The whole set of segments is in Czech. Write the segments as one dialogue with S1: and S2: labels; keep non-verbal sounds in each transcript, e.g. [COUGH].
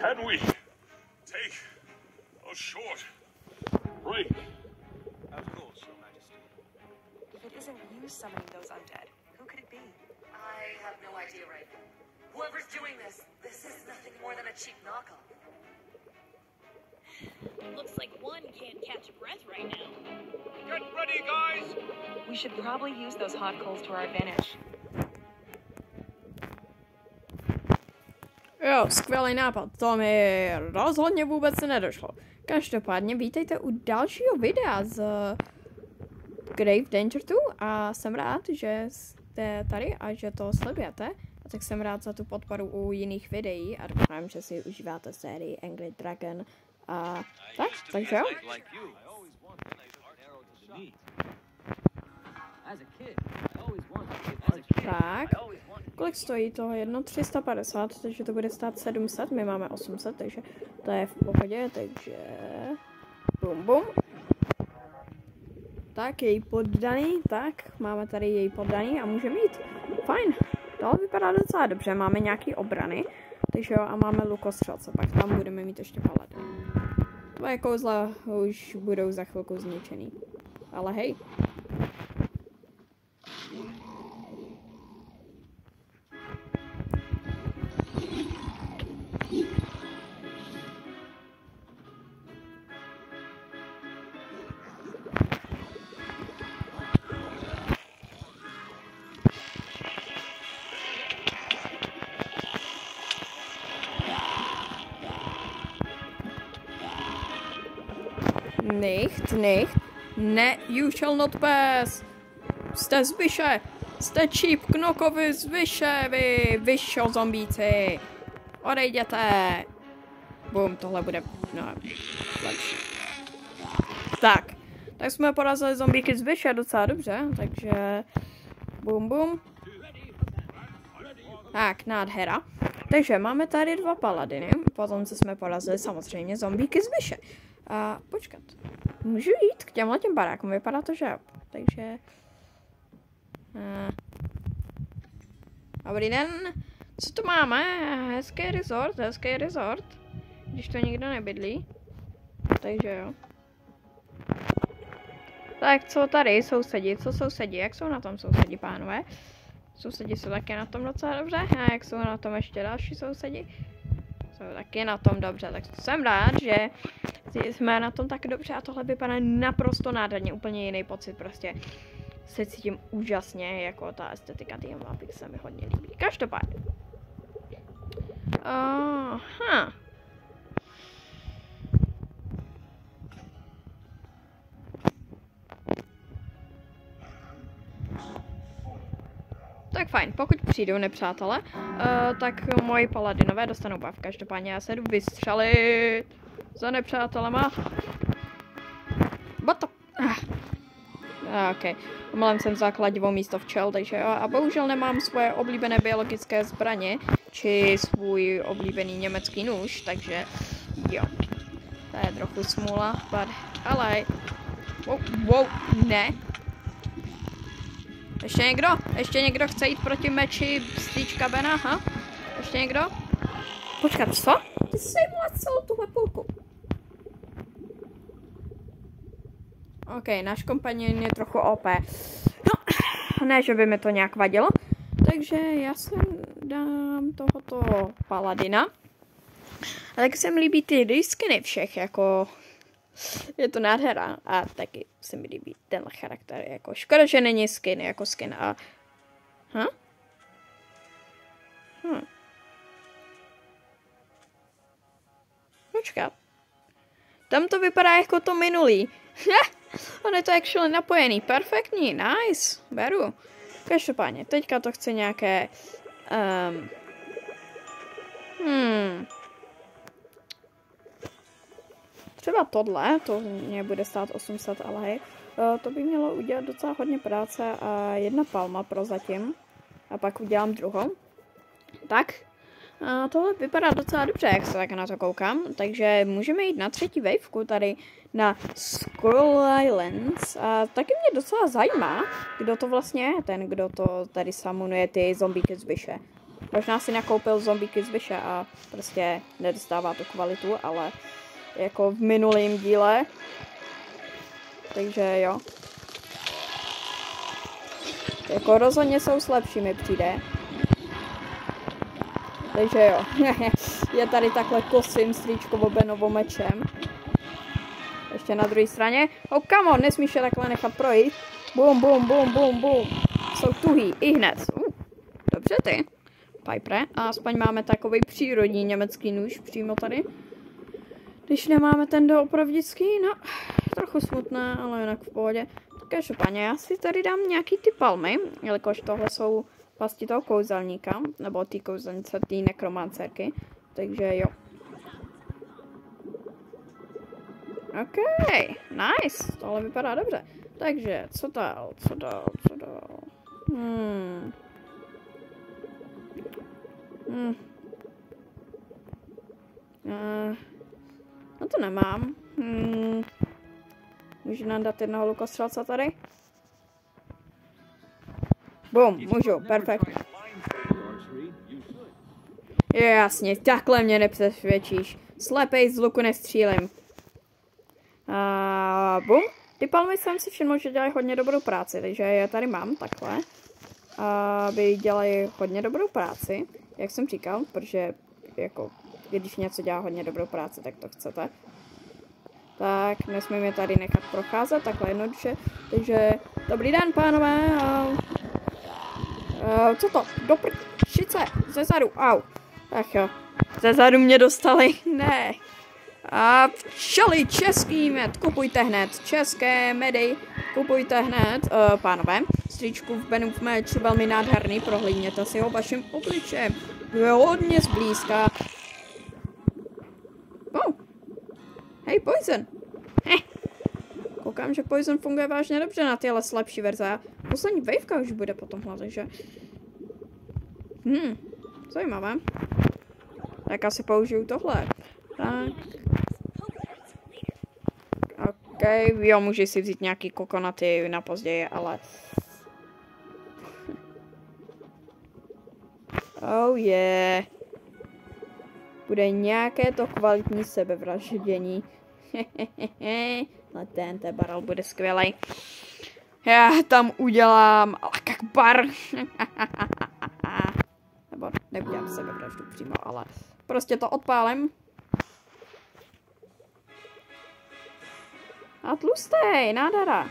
S1: Can we take a short break?
S2: Of course, Your Majesty.
S3: If it isn't you summoning those undead, who could it be?
S4: I have no idea right now. Whoever's doing this, this is nothing more than a cheap knockoff. [SIGHS]
S5: Looks like one can't catch a breath right now.
S2: Get ready, guys!
S3: We should probably use those hot coals to our advantage.
S6: Jo, skvělý nápad, to mi rozhodně vůbec nedošlo. Každopádně vítejte u dalšího videa z Grave Danger 2 a jsem rád, že jste tady a že to sledujete. A tak jsem rád za tu podporu u jiných videí a doufám, že si užíváte sérii Angry Dragon a tak, takže jo. Tak. Kolik stojí to? Jedno 350, takže to bude stát 700, my máme 800, takže to je v pohodě, takže... Bum bum. Tak, její poddaný, tak, máme tady její poddaný a může mít. Fajn, to vypadá docela dobře, máme nějaký obrany, takže jo, a máme lukostřelce, pak tam budeme mít ještě palety. Tvoje kouzla už budou za chvilku zničený. Ale hej, Nicht, nicht. Ne, you shall not pass. Jste zvyše. Jste cheap knokovi zvyše, vy vyšo zombíci. Odejděte. Bum, tohle bude, no, lepší. Tak, tak jsme porazili zombíky zvyše docela dobře, takže bum bum. Tak, nádhera. Takže máme tady dva paladiny, potom co jsme porazili samozřejmě zombíky zvyše. A počkat, můžu jít k těmhle těm barákům, vypadá to, že. Takže... A... Dobrý den, co tu máme? Hezký resort, hezký resort. Když to nikdo nebydlí. Takže jo. Tak co tady sousedi, co sousedí, jak jsou na tom sousedi, pánové? Sousedi jsou taky na tom docela dobře, a jak jsou na tom ještě další sousedi? Jsou taky na tom dobře, tak jsem rád, že jsme na tom tak dobře a tohle vypadá naprosto nádherně, úplně jiný pocit prostě. Se cítím úžasně, jako ta estetika té mapy se mi hodně líbí. Každopádně. Aha. Tak fajn, pokud přijdou nepřátelé, uh, tak moji paladinové dostanou bav. Každopádně já se jdu vystřelit za nepřátelema. What the... Ah. Ah, ok. Omylem jsem základivou místo včel, takže jo. A bohužel nemám svoje oblíbené biologické zbraně, či svůj oblíbený německý nůž, takže jo. To je trochu smůla, but, ale... Wow, wow, ne. Ještě někdo? Ještě někdo chce jít proti meči stříčka Bena, ha? Ještě někdo? Počkat, co? Ty jsi sejmula celou tuhle půlku. OK, náš kompaněn je trochu OP. No, ne, že by mi to nějak vadilo. Takže já se dám tohoto paladina. A tak se mi líbí ty reskiny všech, jako [LAUGHS] je to nádhera a taky se mi líbí tenhle charakter. Jako škoda, že není skin jako skin a... Hm? Hm. Počkat. Tam to vypadá jako to minulý. On je to actually napojený. Perfektní, nice. Beru. Každopádně, teďka to chce nějaké... Um, hmm. Třeba tohle, to mě bude stát 800, ale hej, eh, to by mělo udělat docela hodně práce a jedna palma prozatím. A pak udělám druhou. Tak, a tohle vypadá docela dobře, jak se tak na to koukám. Takže můžeme jít na třetí wavku tady na Skull Islands. A taky mě docela zajímá, kdo to vlastně je, ten, kdo to tady samunuje ty zombíky zvyše. Možná si nakoupil zombíky z Vyše a prostě nedostává tu kvalitu, ale jako v minulém díle. Takže jo. Jako rozhodně jsou slabší mi přijde. Takže jo. [LAUGHS] Je tady takhle kosím stříčkovo Benovo mečem. Ještě na druhé straně. Oh, come on, nesmíš je takhle nechat projít. Bum, bum, bum, bum, bum. Jsou tuhý, i hned. Uh, dobře ty. Piper. A aspoň máme takový přírodní německý nůž přímo tady. Když nemáme ten doopravdický, no, trochu smutné, ale jinak v pohodě. Každopádně já si tady dám nějaký ty palmy, jelikož tohle jsou pasti toho kouzelníka, nebo ty kouzelnice, ty nekromancerky. Takže jo. OK, nice, tohle vypadá dobře. Takže, co dál, co dál, co dál? Hmm. Hmm. Uh, no to nemám. Hmm. Můžu nám dát jednoho lukostřelce tady? Bum, můžu, perfekt.
S2: Should.
S6: Jasně, takhle mě nepřesvědčíš. Slepej z luku nestřílím. A bum. Ty palmy jsem si všiml, že dělají hodně dobrou práci, takže je tady mám takhle. Aby dělají hodně dobrou práci, jak jsem říkal, protože jako, když něco dělá hodně dobrou práci, tak to chcete. Tak, nesmím je tady nechat procházet, takhle jednoduše. Takže, dobrý den, pánové. A, a, co to? Do prčice, ze zadu, au. Ach jo, ze zadu mě dostali, [LAUGHS] ne. A včely český med, kupujte hned, české medy, kupujte hned, uh, pánové, stříčku v Benův meč, velmi nádherný, prohlídněte si ho vaším obličem, je hodně zblízka. Oh. Hej, Poison. Heh. Koukám, že Poison funguje vážně dobře na tyhle slabší verze. Poslední waveka už bude potom takže... Hmm, zajímavé. Tak asi použiju tohle. Tak. OK, jo, můžu si vzít nějaký kokonaty na později, ale... Oh yeah. Bude nějaké to kvalitní sebevraždění. Ale [LAUGHS] ten, ten barrel bude skvělý. Já tam udělám Alakakbar. [LAUGHS] Nebo neudělám sebevraždu přímo, ale prostě to odpálím. A tlustej, nádara.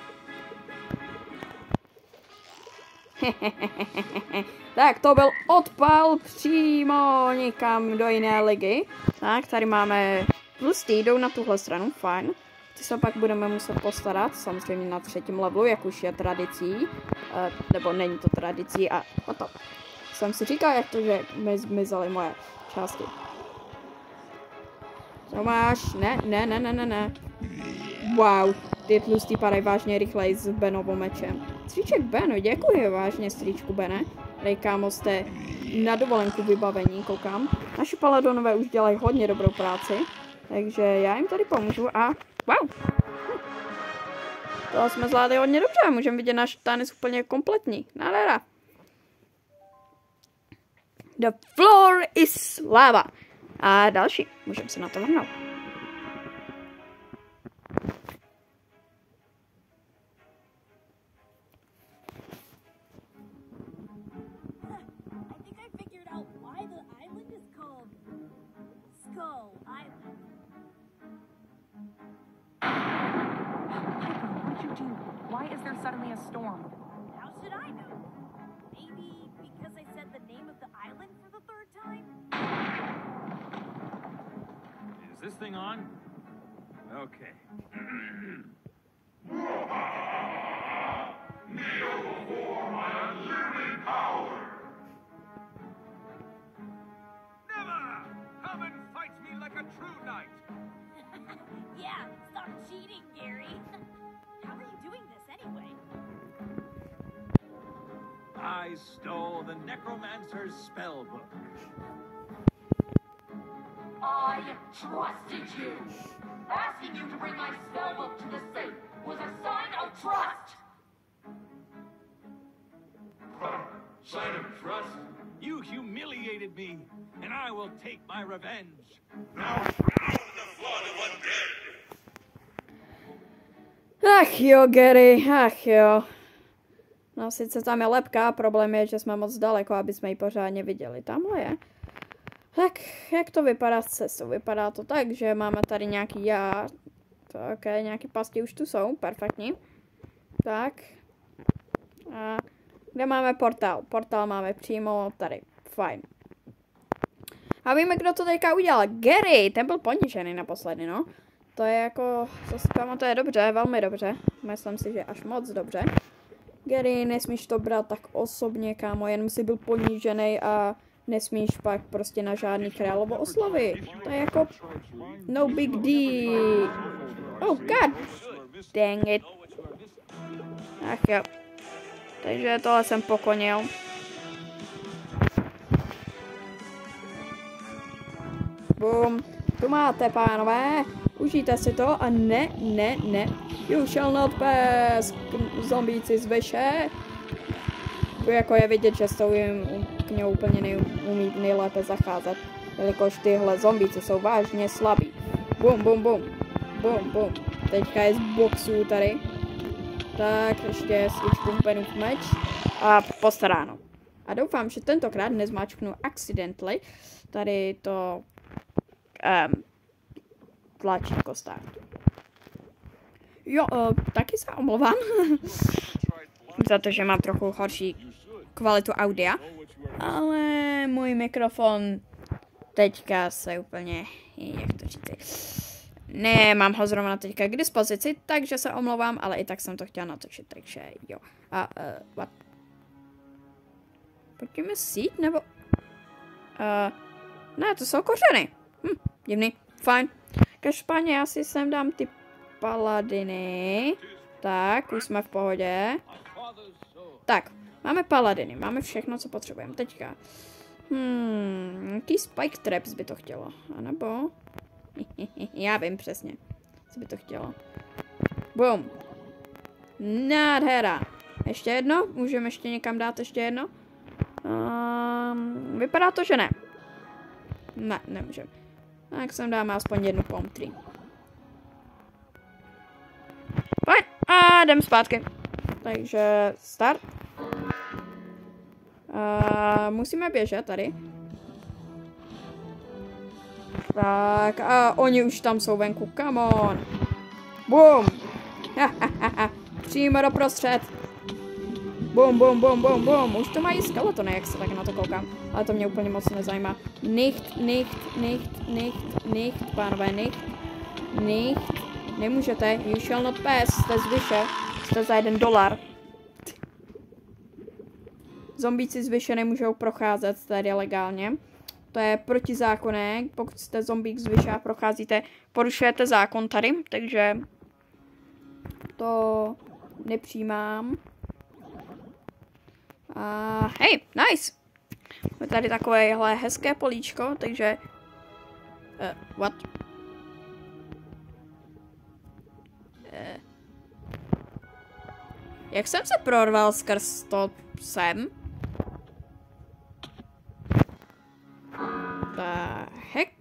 S6: [LAUGHS] tak to byl odpal přímo někam do jiné ligy. Tak, tady máme tlustý, jdou na tuhle stranu, fajn. Ty se pak budeme muset postarat, samozřejmě na třetím levelu, jak už je tradicí. Uh, nebo není to tradicí a o to. Jsem si říkal, jak to, že mi zmizely moje části. Co máš? Ne, ne, ne, ne, ne, ne. Wow, ty tlustý padají vážně rychleji s Benovou mečem. Stříček Beno, děkuji vážně, stříčku Bene. Tady kámo jste na dovolenku vybavení, koukám. Naši paladonové už dělají hodně dobrou práci, takže já jim tady pomůžu a wow. To jsme zvládli hodně dobře, můžeme vidět náš tanec úplně kompletní. Nádhera. The floor is lava. A další, můžeme se na to vrhnout.
S7: Storm?
S5: How should I know? Maybe because I said the name of the island for the third time?
S2: Is this thing on? Okay. [COUGHS] Never! Come and fight me like a true knight! [LAUGHS]
S5: yeah, stop cheating, Gary. [LAUGHS]
S2: I stole the necromancer's spell book.
S4: I trusted you. Asking you to bring my spellbook to the safe was a sign of trust.
S1: Sign of trust?
S2: You humiliated me, and I will take my revenge.
S1: Now drown the flood of undead.
S6: Ach jo, Gary, ach jo. No sice tam je lepka, problém je, že jsme moc daleko, aby jsme ji pořádně viděli. Tamhle je. Tak, jak to vypadá s cestou? Vypadá to tak, že máme tady nějaký já. Tak, nějaký pasti už tu jsou, perfektní. Tak. A kde máme portál? Portál máme přímo tady. Fajn. A víme, kdo to teďka udělal. Gary, ten byl ponižený naposledy, no. To je jako, to si pamatuje dobře, velmi dobře. Myslím si, že až moc dobře. Gary, nesmíš to brát tak osobně, kámo, jenom si byl ponížený a nesmíš pak prostě na žádný královo oslavy. To je jako no big deal. Oh god. Dang it. Ach jo. Takže tohle jsem pokonil. Bum. Tu máte, pánové. Užijte si to a ne, ne, ne. You shall not pass. Zombíci z veše. Jako je vidět, že s tou jim k němu úplně neumí nejlépe zacházet. Jelikož tyhle zombíci jsou vážně slabí. Bum, bum, bum. Bum, bum. Teďka je z boxů tady. Tak, ještě switch pumpenův meč. A postaráno. A doufám, že tentokrát nezmáčknu accidentally tady to um, tlačítko startu. Jo, uh, taky se omlouvám. [LAUGHS] Za to, že mám trochu horší kvalitu audia. Ale můj mikrofon teďka se úplně, jak to říci, ne, mám ho zrovna teďka k dispozici, takže se omlouvám, ale i tak jsem to chtěla natočit, takže jo. A, uh, what? Pojďme sít, nebo... Uh, ne, to jsou kořeny. Divný, fajn. Každopádně já si sem dám ty paladiny. Tak, už jsme v pohodě. Tak, máme paladiny, máme všechno, co potřebujeme. Teďka. Hmm, jaký spike traps by to chtělo? A nebo? [LAUGHS] Já vím přesně, co by to chtělo. Boom. Nádhera. Ještě jedno? Můžeme ještě někam dát ještě jedno? Um, vypadá to, že ne. Ne, nemůžeme. Tak sem dáme aspoň jednu palm tree. Fajn. A jdem zpátky. Takže start. A musíme běžet tady. Tak a oni už tam jsou venku, come on. Boom. [LAUGHS] Přímo do prostřed. Bum, bum, bum, bum, bum. Už to mají skeletony, jak se tak na to koukám. Ale to mě úplně moc nezajímá. Nicht, nicht, nicht, nicht, nicht, pánové, nicht, nicht. Nemůžete, you shall not pass, jste zvyše. Jste za jeden dolar. Zombíci zvyše nemůžou procházet tady legálně. To je protizákonné, pokud jste zombík zvyše a procházíte, porušujete zákon tady, takže to nepřijímám. A hej, nice! Je tady takovéhle hezké políčko, takže... Uh, what? Uh, jak jsem se prorval skrz to sem? The heck?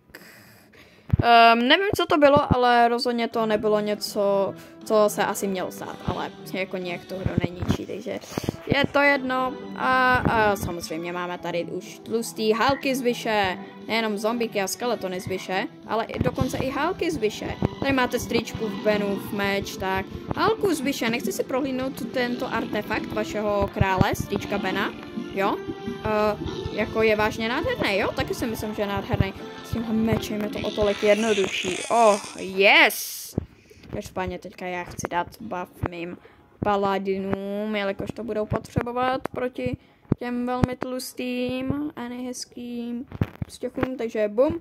S6: Um, nevím, co to bylo, ale rozhodně to nebylo něco, co se asi mělo stát, ale jako nějak to hru neníčí, takže je to jedno. A, a samozřejmě máme tady už tlustý halky z vyše, nejenom zombíky a skeletony z vyše, ale i dokonce i halky z vyše. Tady máte stričku v Benu, v meč, tak. Halku z vyše, nechci si prohlídnout tento artefakt vašeho krále, strička Bena, jo? Uh, jako je vážně nádherný, jo? Taky si myslím, že je nádherný. Tímhle mečem je to o tolik jednodušší. Oh, yes! Každopádně teďka já chci dát buff mým paladinům, jelikož to budou potřebovat proti těm velmi tlustým a nehezkým stěchům, takže bum.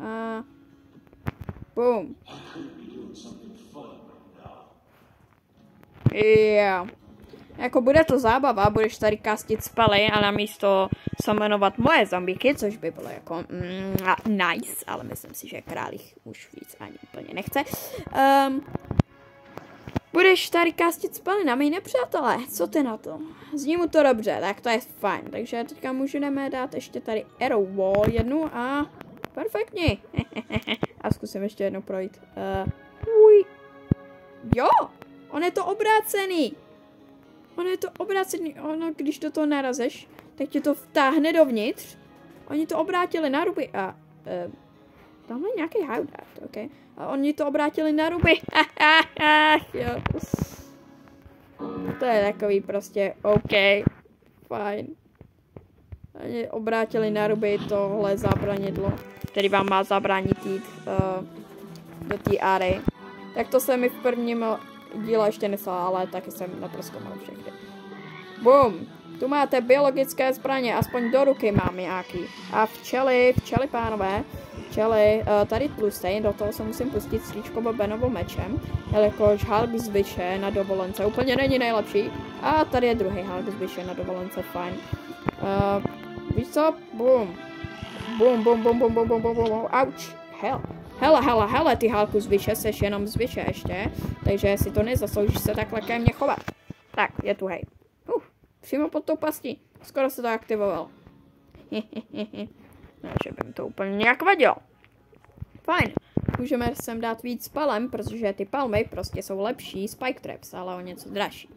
S6: A bum. Yeah. Jako bude to zábava, budeš tady kastit spaly a namísto samenovat moje zombíky, což by bylo jako mm, nice, ale myslím si, že král jich už víc ani úplně nechce. Um, Budeš tady kastit spalinami, nepřátelé, co ty na to? Zní mu to dobře, tak to je fajn. Takže teďka můžeme dát ještě tady arrow wall jednu a perfektně. [LAUGHS] a zkusím ještě jednou projít. Uh, uj. Jo, on je to obrácený. On je to obrácený, ono, když do toho narazeš, tak tě to vtáhne dovnitř. Oni to obrátili na ruby a... Uh, tamhle je nějaký hideout, ok. A oni to obrátili na ruby. [LAUGHS] jo. To je takový prostě OK. Fajn. Oni obrátili na ruby tohle zábranidlo, který vám má zabránit jít uh, do té áry. Tak to se mi v prvním díle ještě nesla, ale taky jsem naprosto mal všechny. Boom. Tu máte biologické zbraně, aspoň do ruky mám nějaký. A včely, včely pánové, včely, uh, tady tlustej, do toho se musím pustit stříčko Benovo mečem, jelikož Hulk zvyše na dovolence úplně není nejlepší. A tady je druhý Hulk zvyše na dovolence, fajn. Uh, víš co? Boom. Boom, boom, boom, boom, boom, boom, boom, boom, ouch. Hell. Hele, hele, hele, ty Hulku zvyše, seš jenom zvyše ještě, takže si to nezasloužíš se takhle ke mně chovat. Tak, je tu hej. Uh, přímo pod tou pastí. Skoro se to aktivoval. [LAUGHS] ne, že by mi to úplně nějak vadilo. Fajn. Můžeme sem dát víc palem, protože ty palmy prostě jsou lepší spike traps, ale o něco dražší.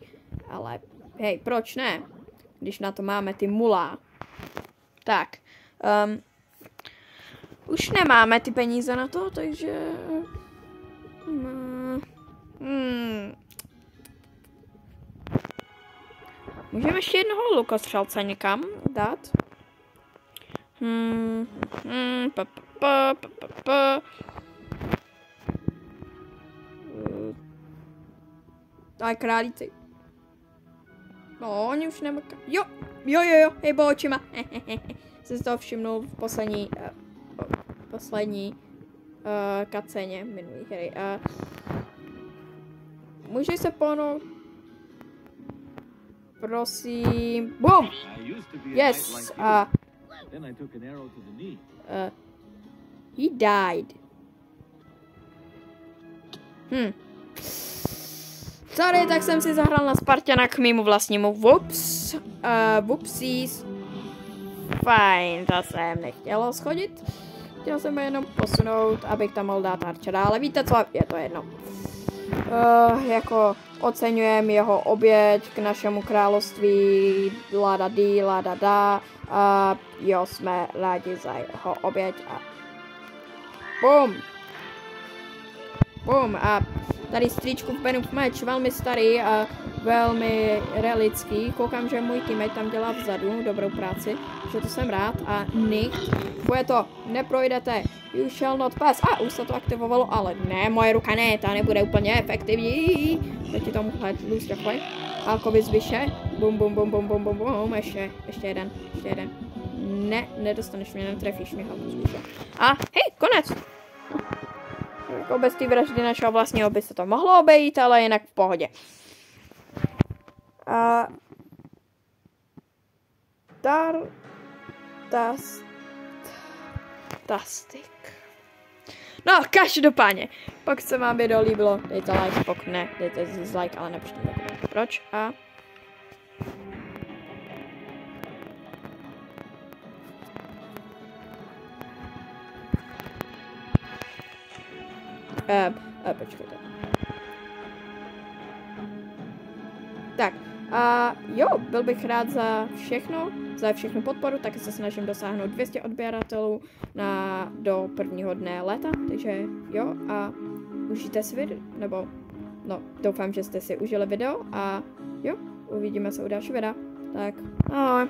S6: Ale hej, proč ne? Když na to máme ty mulá. Tak. Um, už nemáme ty peníze na to, takže... Hmm. Můžeme ještě jednoho lukostřelce někam dát? Hmm. Hmm. Pa, pa, pa, pa, pa, pa. Daj králíci. No, oni už nemaká. Jo, jo, jo, jo, hej, bo očima. [LAUGHS] Jsem si toho všimnul v poslední, uh, poslední uh, kaceně minulý hry. Uh, může se pohnout? Prosím. Boom! Yes! Uh, uh, he died. Hm. Sorry, tak jsem si zahrál na Spartana k mýmu vlastnímu Whoops. Uh, whoopsies. Fajn, to jsem nechtělo schodit. Chtěl jsem ho jenom posunout, abych tam mohl dát Archera, ale víte co, je to jedno. Uh, jako oceňujem jeho oběť k našemu království, lada di, lada da. A jo, jsme rádi za jeho oběť a bum. Bum a tady stříčku v Benův meč, velmi starý a velmi relický. Koukám, že můj teammate tam dělá vzadu dobrou práci, že to jsem rád. A Nick, bude to, neprojdete, you shall not pass. A už se to aktivovalo, ale ne, moje ruka ne, ta nebude úplně efektivní. Proti tomu lůz takhle. Alkovi zvyše. Bum, bum, bum, bum, bum, bum, bum, ještě, ještě jeden, ještě jeden. Ne, nedostaneš mě, netrefíš mě, Alko. A hej, konec. Jako bez té vraždy našeho vlastního by se to mohlo obejít, ale jinak v pohodě. A... Tar... Tas... Tastik. No, každopádně, pokud se vám video líbilo, dejte like, pokud ne, dejte dislike, ale mi proč a... Uh, uh, počkejte. Tak, a jo, byl bych rád za všechno, za všechnu podporu, taky se snažím dosáhnout 200 odběratelů na, do prvního dne léta, takže jo, a užijte si video, nebo no, doufám, že jste si užili video a jo, uvidíme se u dalšího videa, tak ahoj.